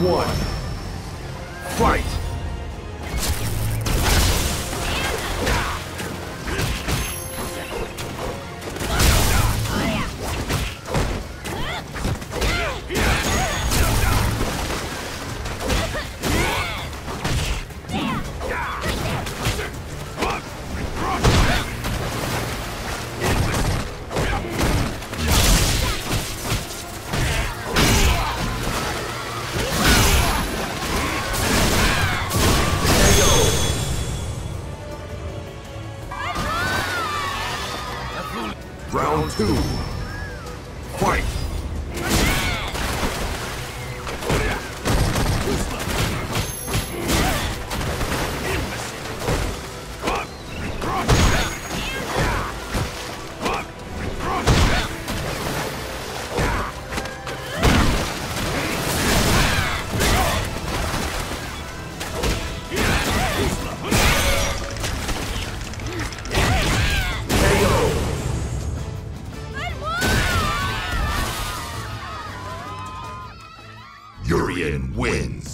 One. Two. Urien wins.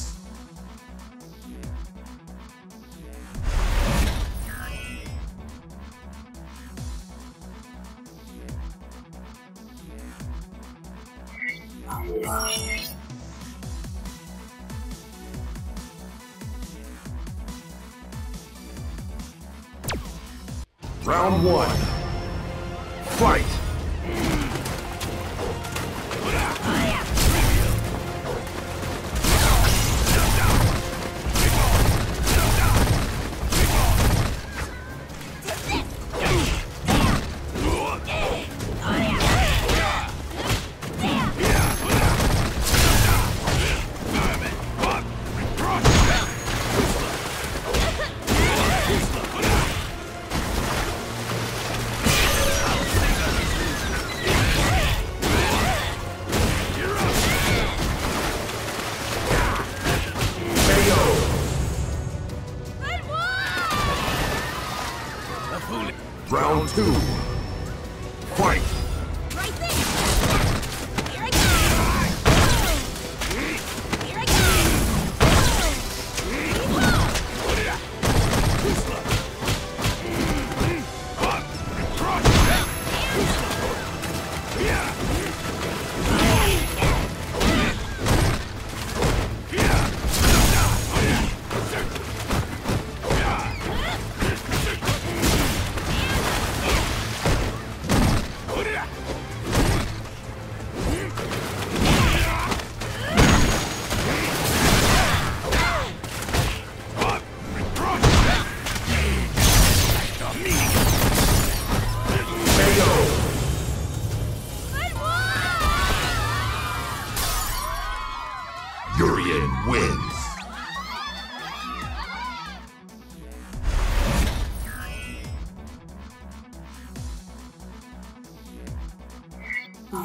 Wins.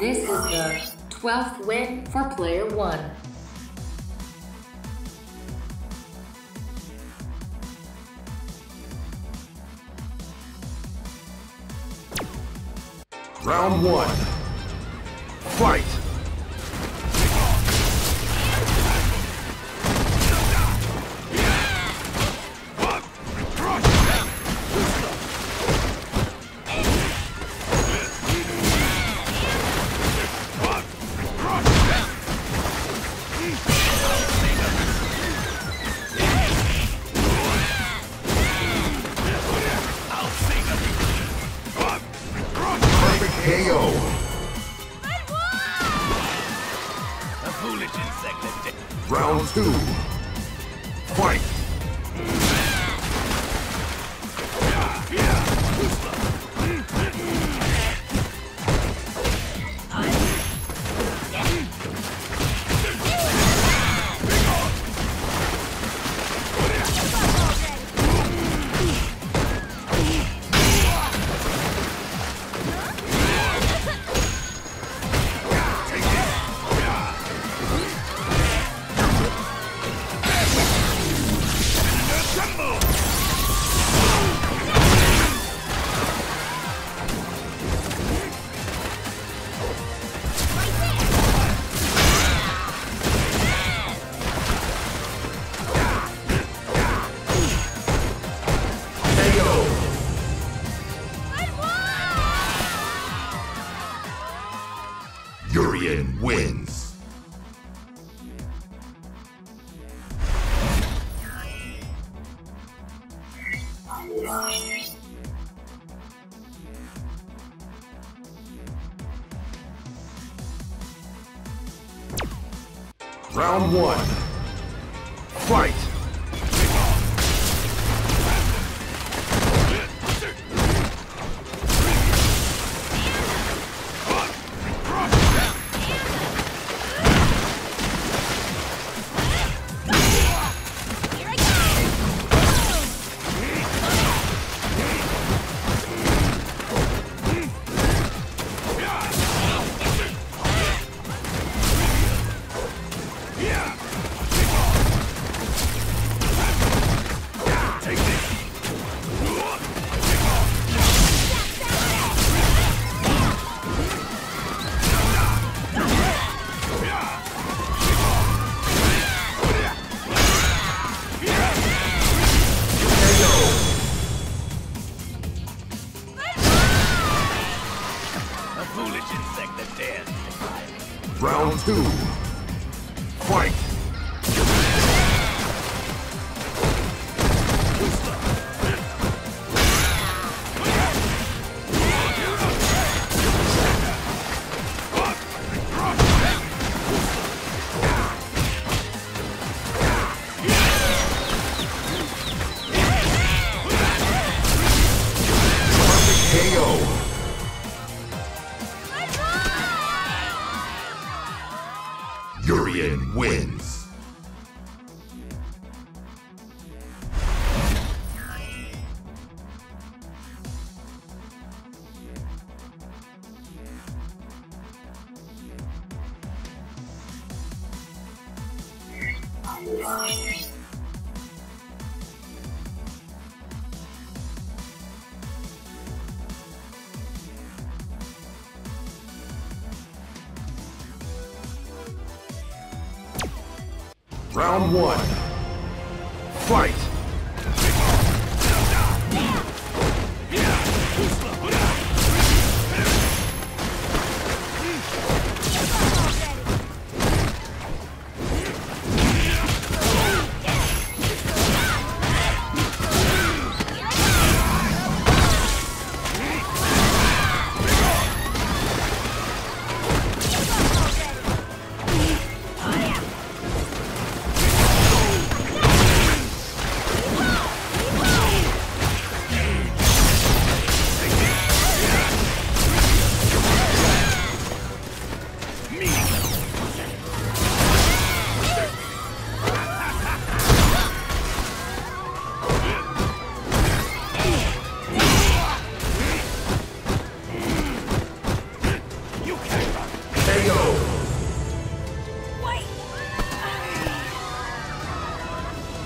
This is the 12th win for player one. Round one. Fight! And wins. Round one. Fight!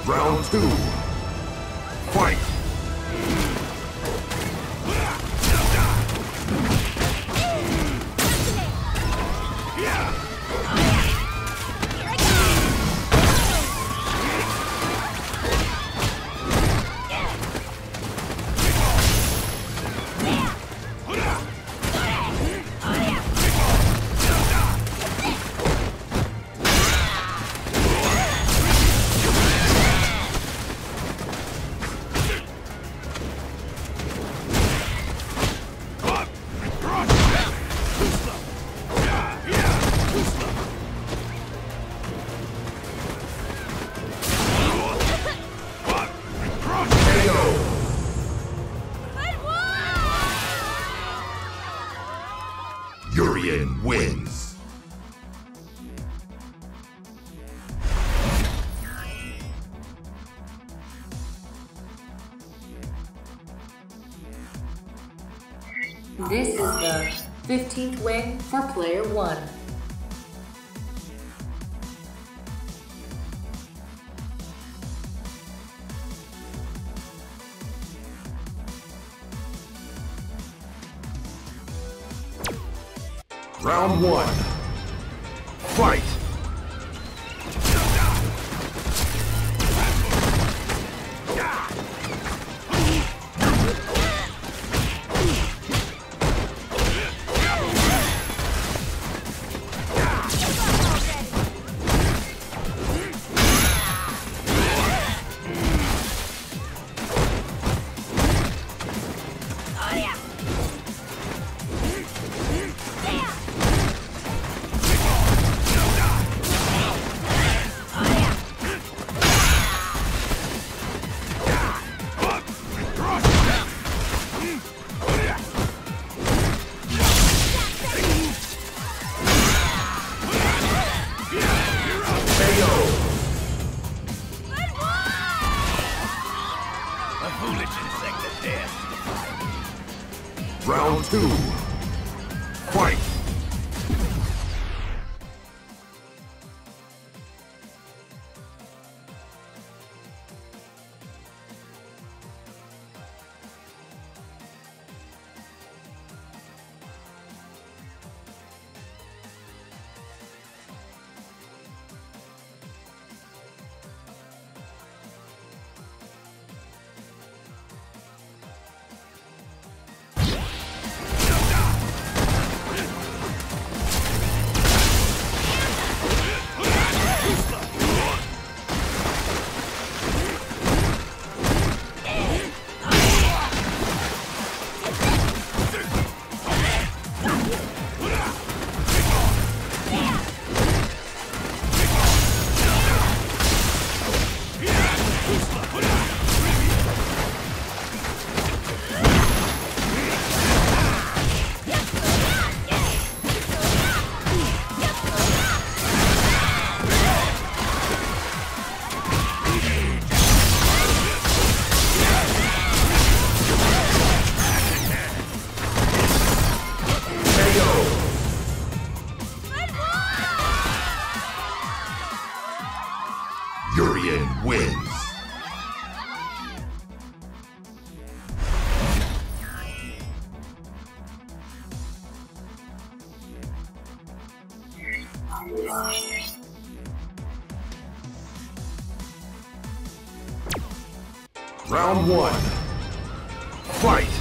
Round two. Fight! player 1. Round 1. Fight! Round one. Fight!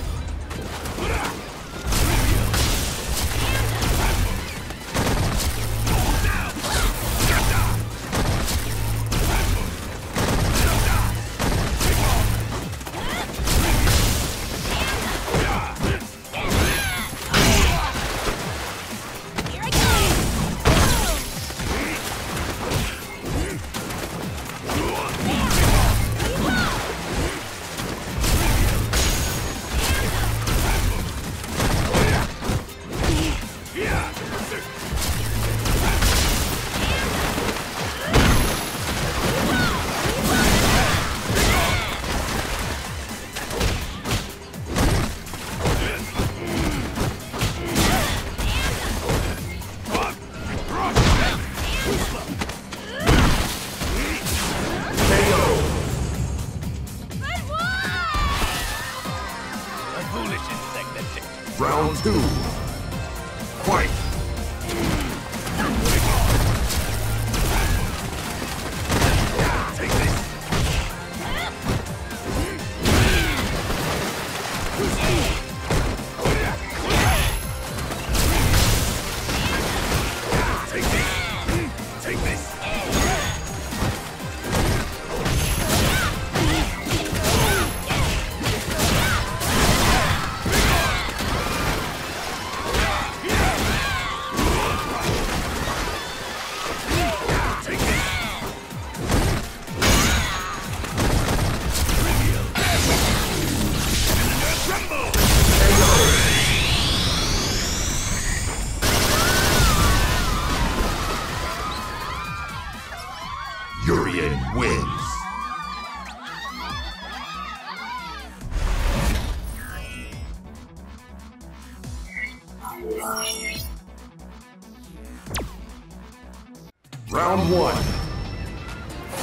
Round one.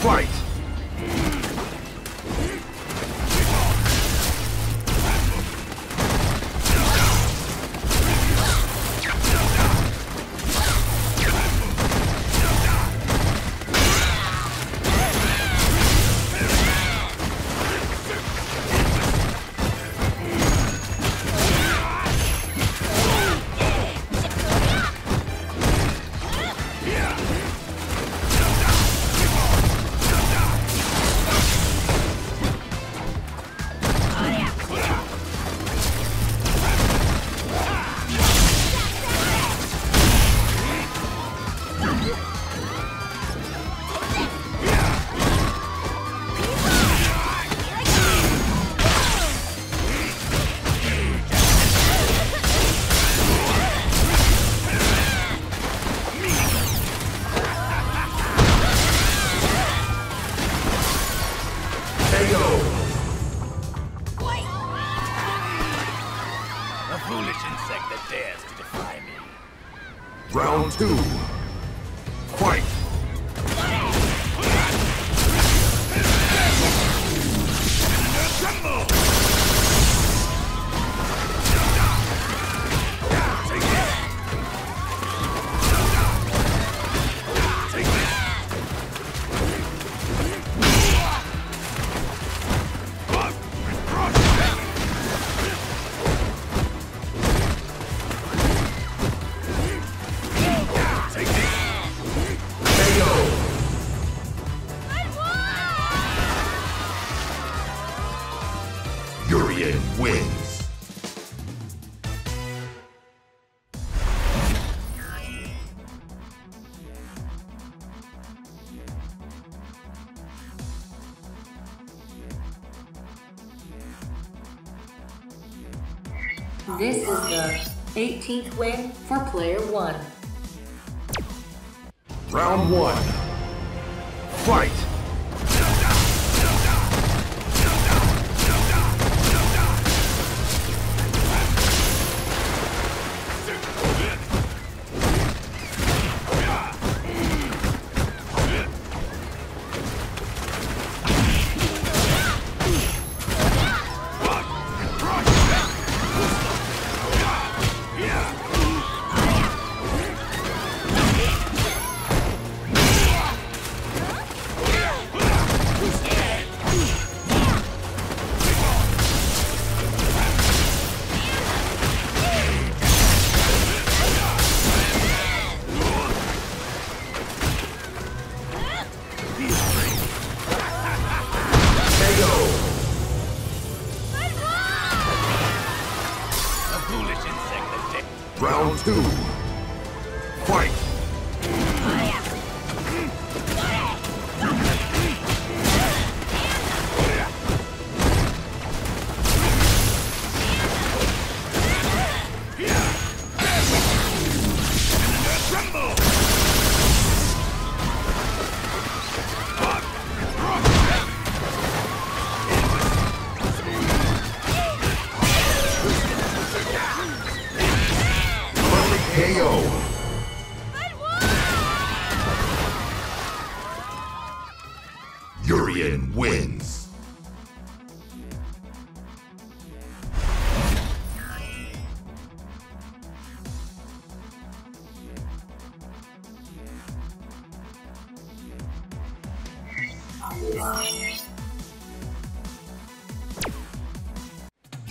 Fight! Round two. This is the 18th win for player 1. Round one. Fight!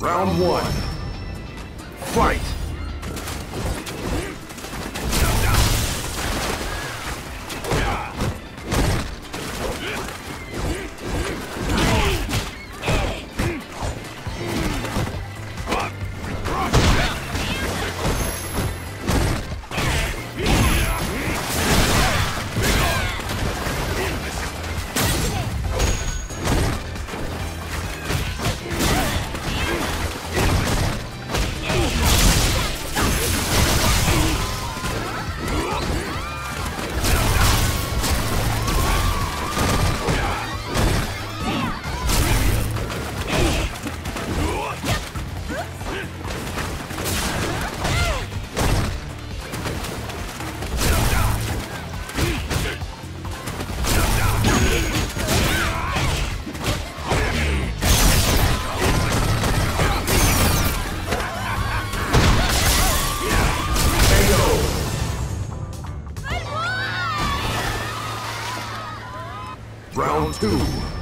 Round one. Fight! Round two.